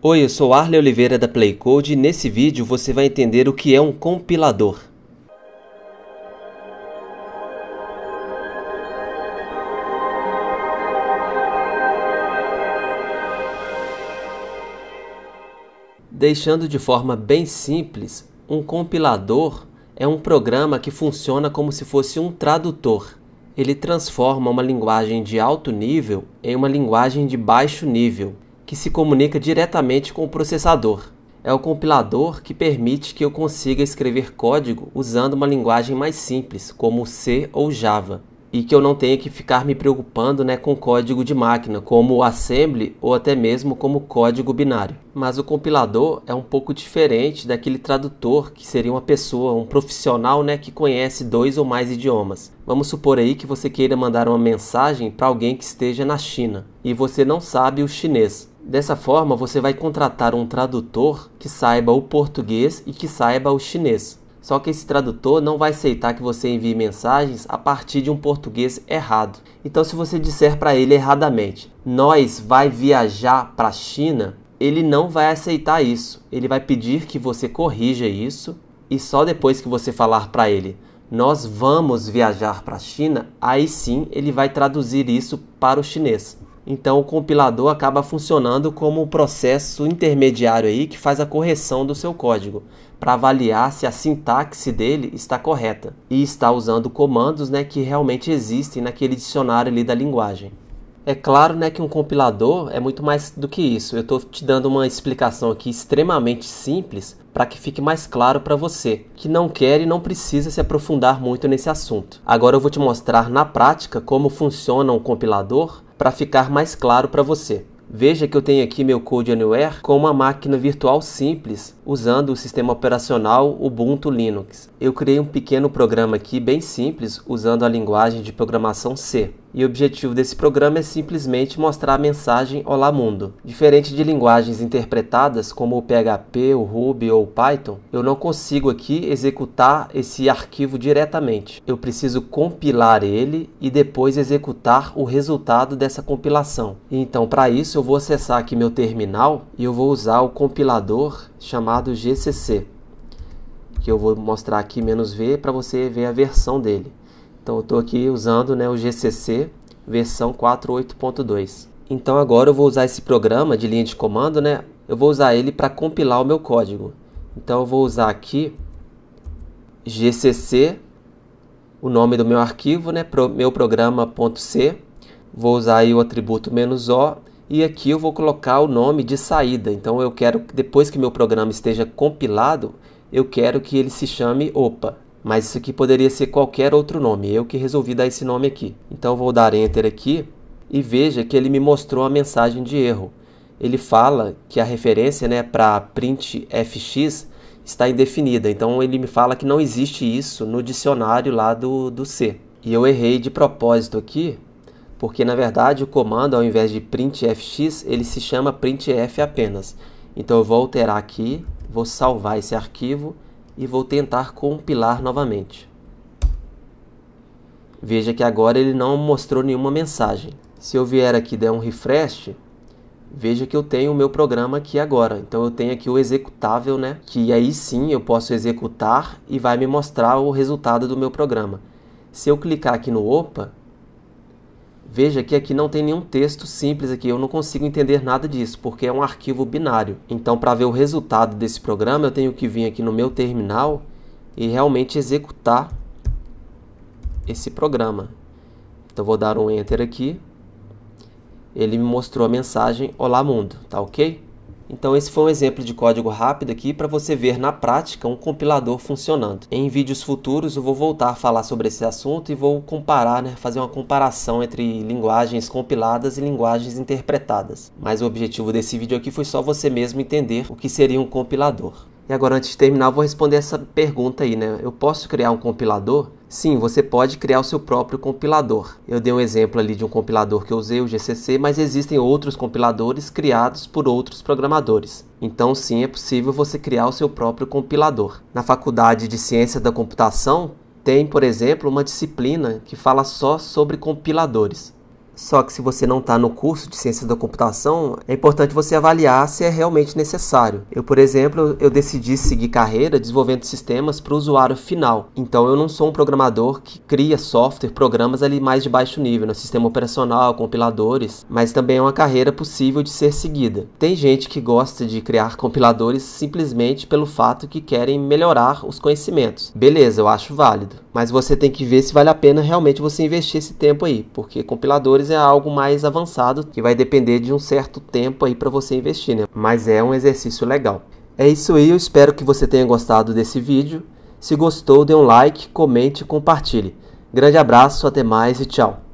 Oi, eu sou Arley Oliveira da Playcode e nesse vídeo você vai entender o que é um compilador. Deixando de forma bem simples, um compilador é um programa que funciona como se fosse um tradutor. Ele transforma uma linguagem de alto nível em uma linguagem de baixo nível que se comunica diretamente com o processador. É o compilador que permite que eu consiga escrever código usando uma linguagem mais simples, como C ou Java, e que eu não tenha que ficar me preocupando né, com código de máquina, como assembly ou até mesmo como código binário. Mas o compilador é um pouco diferente daquele tradutor que seria uma pessoa, um profissional né, que conhece dois ou mais idiomas. Vamos supor aí que você queira mandar uma mensagem para alguém que esteja na China e você não sabe o chinês. Dessa forma, você vai contratar um tradutor que saiba o português e que saiba o chinês. Só que esse tradutor não vai aceitar que você envie mensagens a partir de um português errado. Então, se você disser para ele erradamente, nós vai viajar para a China, ele não vai aceitar isso. Ele vai pedir que você corrija isso e só depois que você falar para ele, nós vamos viajar para a China, aí sim ele vai traduzir isso para o chinês. Então o compilador acaba funcionando como um processo intermediário aí que faz a correção do seu código para avaliar se a sintaxe dele está correta e está usando comandos né, que realmente existem naquele dicionário ali da linguagem. É claro né, que um compilador é muito mais do que isso. Eu estou te dando uma explicação aqui extremamente simples para que fique mais claro para você que não quer e não precisa se aprofundar muito nesse assunto. Agora eu vou te mostrar na prática como funciona um compilador para ficar mais claro para você. Veja que eu tenho aqui meu Code Anywhere com uma máquina virtual simples, usando o sistema operacional Ubuntu Linux. Eu criei um pequeno programa aqui bem simples, usando a linguagem de programação C. E o objetivo desse programa é simplesmente mostrar a mensagem Olá Mundo. Diferente de linguagens interpretadas como o PHP, o Ruby ou o Python, eu não consigo aqui executar esse arquivo diretamente. Eu preciso compilar ele e depois executar o resultado dessa compilação. Então, para isso, eu vou acessar aqui meu terminal e eu vou usar o compilador chamado GCC, que eu vou mostrar aqui "-v para você ver a versão dele. Então eu estou aqui usando né, o GCC versão 4.8.2. Então agora eu vou usar esse programa de linha de comando, né? Eu vou usar ele para compilar o meu código. Então eu vou usar aqui GCC, o nome do meu arquivo, né? Pro, meu programa.c. Vou usar aí o atributo "-o e aqui eu vou colocar o nome de saída. Então eu quero que depois que meu programa esteja compilado, eu quero que ele se chame OPA. Mas isso aqui poderia ser qualquer outro nome, eu que resolvi dar esse nome aqui. Então vou dar Enter aqui e veja que ele me mostrou a mensagem de erro. Ele fala que a referência né, para printfx está indefinida, então ele me fala que não existe isso no dicionário lá do, do C. E eu errei de propósito aqui, porque na verdade o comando ao invés de printfx ele se chama printf apenas. Então eu vou alterar aqui, vou salvar esse arquivo e vou tentar compilar novamente. Veja que agora ele não mostrou nenhuma mensagem. Se eu vier aqui e der um refresh, veja que eu tenho o meu programa aqui agora. Então eu tenho aqui o executável, né? Que aí sim eu posso executar e vai me mostrar o resultado do meu programa. Se eu clicar aqui no OPA, Veja que aqui não tem nenhum texto simples aqui, eu não consigo entender nada disso, porque é um arquivo binário. Então, para ver o resultado desse programa, eu tenho que vir aqui no meu terminal e realmente executar esse programa. Então, vou dar um Enter aqui. Ele me mostrou a mensagem Olá Mundo, tá ok? Então esse foi um exemplo de código rápido aqui para você ver na prática um compilador funcionando. Em vídeos futuros eu vou voltar a falar sobre esse assunto e vou comparar, né, fazer uma comparação entre linguagens compiladas e linguagens interpretadas. Mas o objetivo desse vídeo aqui foi só você mesmo entender o que seria um compilador. E agora antes de terminar eu vou responder essa pergunta aí, né? Eu posso criar um compilador? Sim, você pode criar o seu próprio compilador. Eu dei um exemplo ali de um compilador que eu usei, o GCC, mas existem outros compiladores criados por outros programadores. Então, sim, é possível você criar o seu próprio compilador. Na faculdade de Ciência da Computação, tem, por exemplo, uma disciplina que fala só sobre compiladores. Só que se você não está no curso de ciência da computação, é importante você avaliar se é realmente necessário. Eu, por exemplo, eu decidi seguir carreira desenvolvendo sistemas para o usuário final. Então eu não sou um programador que cria software, programas ali mais de baixo nível, no sistema operacional, compiladores, mas também é uma carreira possível de ser seguida. Tem gente que gosta de criar compiladores simplesmente pelo fato que querem melhorar os conhecimentos. Beleza, eu acho válido. Mas você tem que ver se vale a pena realmente você investir esse tempo aí, porque compiladores é algo mais avançado que vai depender de um certo tempo aí para você investir, né? Mas é um exercício legal. É isso aí, eu espero que você tenha gostado desse vídeo. Se gostou, dê um like, comente e compartilhe. Grande abraço, até mais e tchau.